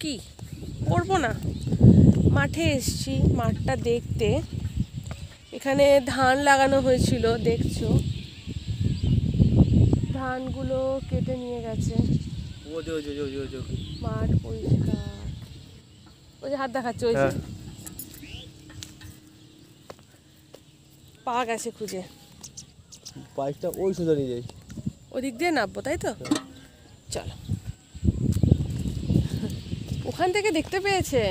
কি? করব না। মাঠে এসছি মাঠটা দেখতে। এখানে ধান লাগানো হয়েছিল দেখছ? ধানগুলো কেটে নিয়ে গেছে। মাঠ পরিষ্কার। ওই যে হাত দেখাচ্ছে ওই যে। হ্যাঁ। পাওয়া গেছে খুঁজে। বাইকটা ওই সোজা নিয়ে যাই। ওদিক দিয়ে নামবো তাই তো? চলো। ওখান থেকে দেখতে পেয়েছে।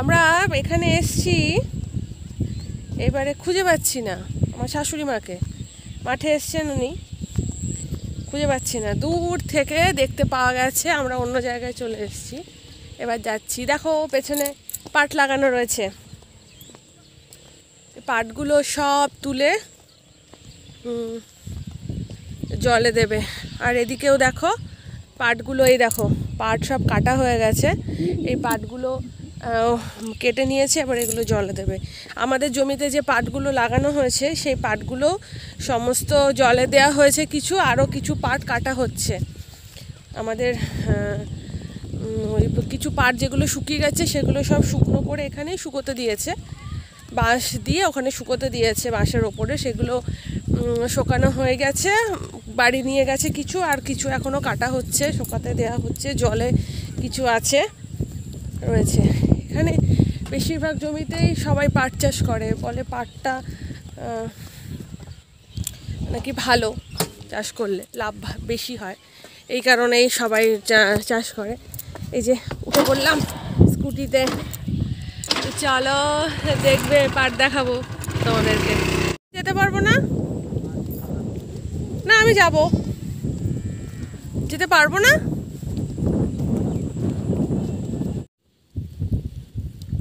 আমরা এখানে এসছি, এবারে খুঁজে পাচ্ছি না আমার শাশুড়ি মাকে। মাঠে এসছেন উনি। খুঁজে পাচ্ছি না। দূর থেকে দেখতে পাওয়া গেছে, আমরা অন্য জায়গায় চলে এসেছি। এবার যাচ্ছি। দেখো, পেছনে পাট লাগানো রয়েছে। পাটগুলো সব তুলে জলে দেবে। আর এদিকেও দেখো পাটগুলো এই দেখো। পাট সব কাটা হয়ে গেছে। এই পাটগুলো কেটে নিয়েছে, এবার এগুলো জলে দেবে। আমাদের জমিতে যে পাটগুলো লাগানো হয়েছে, সেই পাটগুলো সমস্ত জলে দেওয়া হয়েছে কিছু, আরও কিছু পাট কাটা হচ্ছে। আমাদের কিছু পাট যেগুলো শুকিয়ে গেছে, সেগুলো সব শুকনো করে এখানেই শুকোতে দিয়েছে। বাঁশ দিয়ে ওখানে শুকোতে দিয়েছে বাঁশের ওপরে, সেগুলো শোকানো হয়ে গেছে, বাড়ি নিয়ে গেছে কিছু, আর কিছু এখনও কাটা হচ্ছে, শোকাতে দেওয়া হচ্ছে, জলে কিছু আছে, রয়েছে। এখানে বেশিরভাগ জমিতেই সবাই পাট চাষ করে, বলে পাটটা নাকি ভালো চাষ করলে, লাভ বেশি হয়, এই কারণেই সবাই চাষ করে। এই যে, উঠে পড়লাম স্কুটিতে। চলো, দেখবে পাট দেখাবো তোমাদেরকে। যেতে পারব না? না, আমি যাব। যেতে পারব না?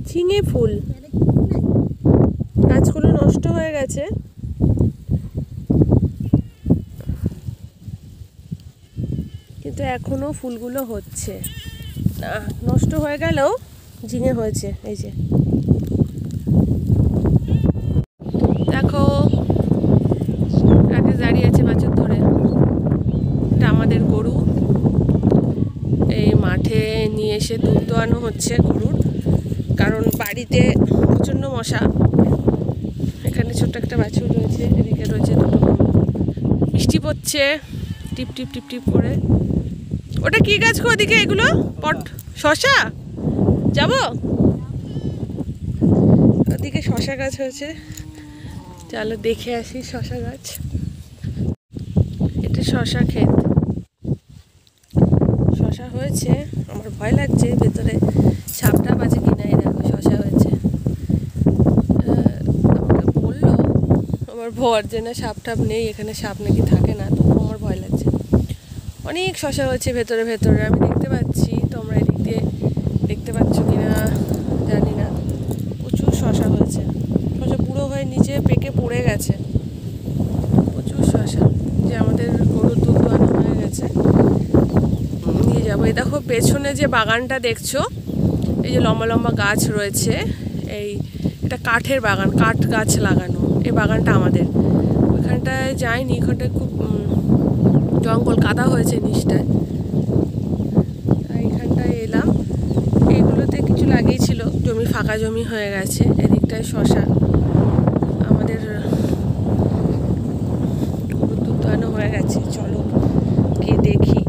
ঝিঙে ফুল। গাছগুলো নষ্ট হয়ে গেছে। কিন্তু এখনও ফুলগুলো হচ্ছে। নষ্ট হয়ে গেলেও ঝিঙে হয়েছে, এই যে দেখো রাকেশ দাঁড়িয়ে আছে বাছুর ধরে এটা আমাদের গরু এই মাঠে নিয়ে এসে দুধ দোয়ানো হচ্ছে গরুর, কারণ বাড়িতে প্রচণ্ড মশা। এখানে ছোট্ট একটা বাছুর রয়েছে, এদিকে রয়েছে দুটো বৃষ্টি পড়ছে, টিপ টিপ টিপ টিপ করে। ওটা কি গাছ ওদিকে এগুলো? পট, শশা? যাব? ওদিকে শশা গাছ হয়েছে। চলো দেখে আসি শশা গাছ। এটা শশা ক্ষেত। হয়েছে, আমার ভয় লাগছে ভেতরে সাপটা বাজে কি নাই দেখো, শশা হয়েছে। আমাকে বলল, আমার ভর যে না সাপ টাপ নেই, এখানে সাপ নাকি থাকে না তবু আমার ভয় লাগছে। অনেক শশা হয়েছে ভেতরে ভেতরে। আমি দেখতে পাচ্ছি তোমরা এদিক দিয়ে দেখতে পাচ্ছ কি না জানি না প্রচুর শশা হয়েছে শশা পুরো হয়ে নিচে পেকে পড়ে গেছে প্রচুর শশা যে আমাদের গরুর দুধ দোয়ানো হয়ে গেছে নিয়ে যাব এই দেখো পেছনে যে বাগানটা দেখছ, এই যে লম্বা লম্বা গাছ রয়েছে, এই এটা কাঠের বাগান, কাঠ গাছ লাগানো, এই বাগানটা আমাদের। ওইখানটায় যাইনি ওখানটায় খুব জঙ্গল কাদা হয়েছে নিচটায়। তাই এখানটায় এলাম। এইগুলোতে কিছু জমি ফাঁকা জমি হয়ে গেছে, এদিকটায় শশা। আমাদের হয়ে গেছে, চলো গিয়ে দেখি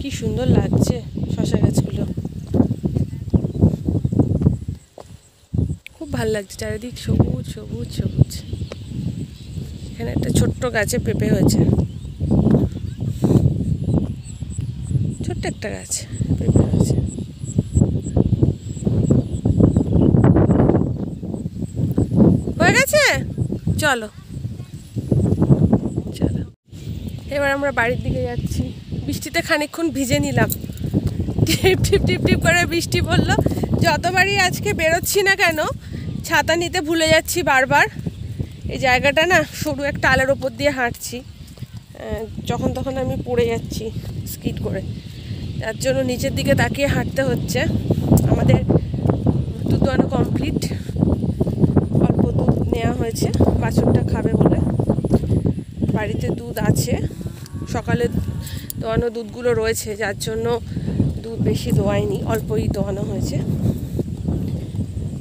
কি সুন্দর লাগছে শশা গাছগুলো। খুব ভালো লাগছে, চারিদিক সবুজ সবুজ সবুজ। এখানে একটা ছোট্ট গাছে পেঁপে হয়েছে। ছোট্ট একটা গাছ পেঁপে হয়েছে। হয়ে গেছে? চলো। চলো। এবার আমরা বাড়ির দিকে যাচ্ছি। বৃষ্টিতে খানিকক্ষণ ভিজে নিলাম। টিপ টিপ টিপ টিপ করে বৃষ্টি পড়ল। যতবারই আজকে বেরোচ্ছি না কেন, ছাতা নিতে ভুলে যাচ্ছি বারবার। এই জায়গাটা না সরু একটা আলের ওপর দিয়ে হাঁটছি। যখন তখন আমি পড়ে যাচ্ছি স্কিড করে। তার জন্য নিচের দিকে তাকিয়ে হাঁটতে হচ্ছে। আমাদের দুধ দোয়ানো কমপ্লিট অল্প দুধ নেওয়া হয়েছে। বাছুরটা খাবে বলে। বাড়িতে দুধ আছে। সকালে দোয়ানো দুধগুলো রয়েছে, যার জন্য দুধ বেশি দোয়ায়নি, অল্পই দোয়ানো হয়েছে।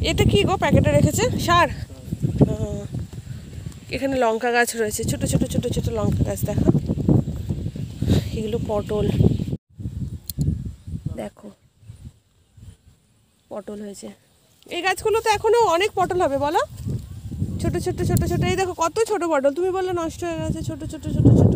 এতে কি গো প্যাকেটে রেখেছে? সার? এখানে লঙ্কা গাছ রয়েছে, ছোট ছোট ছোট ছোট লঙ্কা গাছ দেখো। এগুলো পটল। দেখো, পটল হয়েছে। এই গাছগুলো তো এখনও অনেক পটল হবে, বলো। ছোট ছোট ছোট ছোট, এই দেখো কত ছোট পটল। তুমি বললে নষ্ট হয়ে গেছে, ছোট ছোট ছোট ছোট।